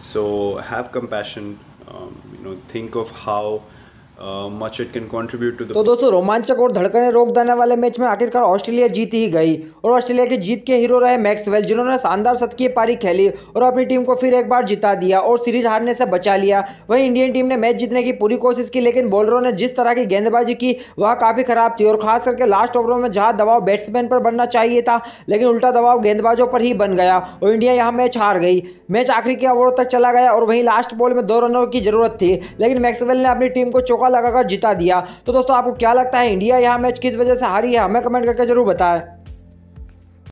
so have compassion um, you know think of how much it can contribute to तो दोस्तों, रोमांचक और धड़कने रोक देने वाले मैच में आखिरकार ऑस्ट्रेलिया जीत ही गई। और ऑस्ट्रेलिया की जीत के हीरो रहे मैक्सवेल, जिन्होंने शानदार शतकीय पारी खेली और अपनी टीम को फिर एक बार जिता दिया और सीरीज़ हारने से बचा लिया। वहीं इंडियन टीम ने मैच जीतने की पूरी कोशिश की, लेकिन बॉलरों ने जिस तरह की गेंदबाजी की, वह काफ़ी खराब थी। और खास करके लास्ट ओवरों में जहाँ दबाव बैट्समैन पर बनना चाहिए था, लेकिन उल्टा दबाव गेंदबाजों पर ही बन गया और इंडिया यहाँ मैच हार गई। मैच आखिरी के ओवरों तक चला गया और वहीं लास्ट बॉल में दो रनों की ज़रूरत थी, लेकिन मैक्सवेल ने अपनी टीम को चौका लगाकर जिता दिया। तो दोस्तों, आपको क्या लगता है, इंडिया यह मैच किस वजह से हारी है? हमें कमेंट करके ज़रूर बताएँ।